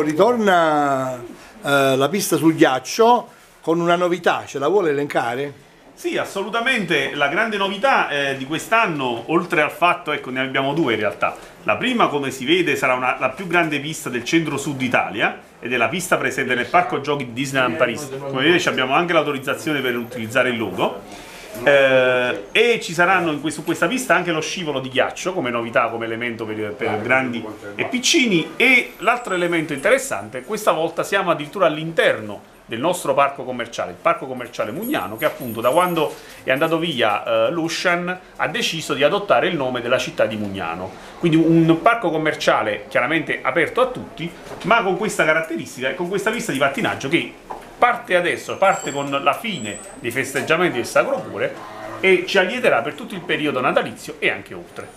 Ritorna eh, la pista sul ghiaccio con una novità, ce la vuole elencare? Sì, assolutamente. La grande novità eh, di quest'anno, oltre al fatto, ecco, ne abbiamo due in realtà. La prima, come si vede, sarà una, la più grande pista del centro-sud Italia ed è la pista presente nel parco giochi di Disneyland Paris. Come vedete abbiamo anche l'autorizzazione per utilizzare il logo. Eh, e ci saranno in, su questa pista anche lo scivolo di ghiaccio come novità, come elemento per, per grandi e piccini e l'altro elemento interessante, questa volta siamo addirittura all'interno del nostro parco commerciale, il parco commerciale Mugnano, che appunto da quando è andato via eh, Lushan ha deciso di adottare il nome della città di Mugnano. Quindi un parco commerciale chiaramente aperto a tutti, ma con questa caratteristica e con questa pista di pattinaggio che parte adesso, parte con la fine dei festeggiamenti del Sacro Cuore e ci allieterà per tutto il periodo natalizio e anche oltre.